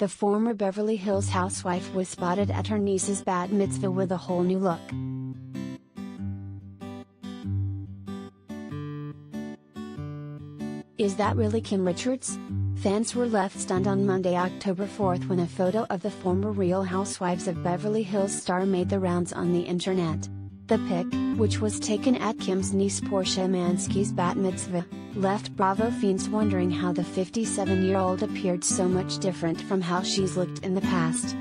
the former Beverly Hills housewife was spotted at her niece's bat mitzvah with a whole new look. Is that really Kim Richards? Fans were left stunned on Monday, October 4th when a photo of the former Real Housewives of Beverly Hills star made the rounds on the internet. The pic, which was taken at Kim's niece Portia Umansky's bat mitzvah, left Bravo fiends wondering how the 57 year old appeared so much different from how she's looked in the past.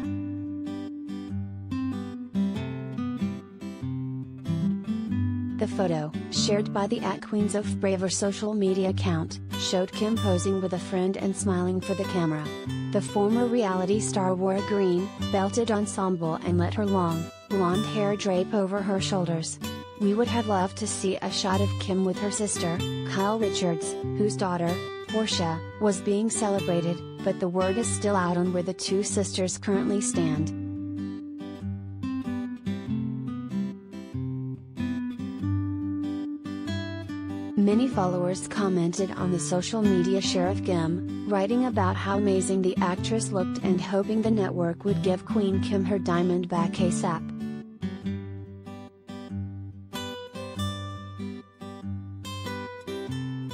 The photo, shared by the at Queens of Bravo social media account, showed Kim posing with a friend and smiling for the camera. The former reality star wore a green, belted ensemble and let her long, blonde hair drape over her shoulders. We would have loved to see a shot of Kim with her sister, Kyle Richards, whose daughter, Portia, was being celebrated, but the word is still out on where the two sisters currently stand. Many followers commented on the social media share of Kim, writing about how amazing the actress looked and hoping the network would give Queen Kim her diamond back ASAP.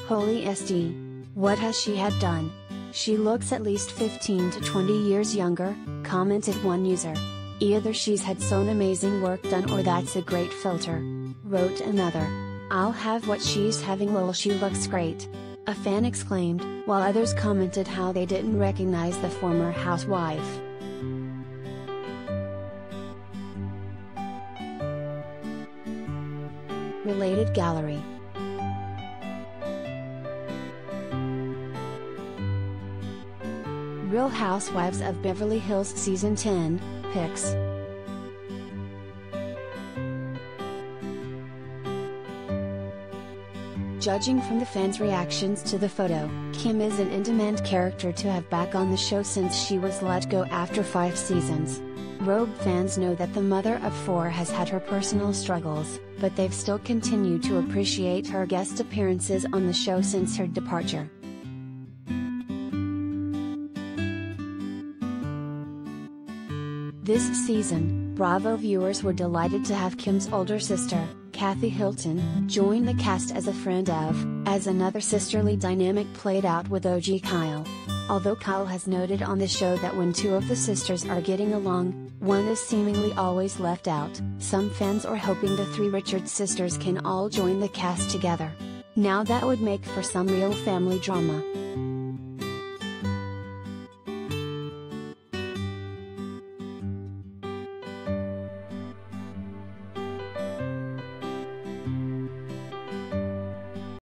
Holy SD. What has she had done? She looks at least 15 to 20 years younger, commented one user. Either she's had some amazing work done or that's a great filter. Wrote another. I'll have what she's having lol she looks great. A fan exclaimed, while others commented how they didn't recognize the former housewife. Related Gallery Real Housewives of Beverly Hills Season 10, Pics. Judging from the fans' reactions to the photo, Kim is an in-demand character to have back on the show since she was let go after five seasons. RHOBH fans know that the mother of four has had her personal struggles, but they've still continued to appreciate her guest appearances on the show since her departure. This season, Bravo viewers were delighted to have Kim's older sister, Kathy Hilton, join the cast as a friend of, as another sisterly dynamic played out with OG Kyle. Although Kyle has noted on the show that when two of the sisters are getting along, one is seemingly always left out, some fans are hoping the three Richards sisters can all join the cast together. Now that would make for some real family drama.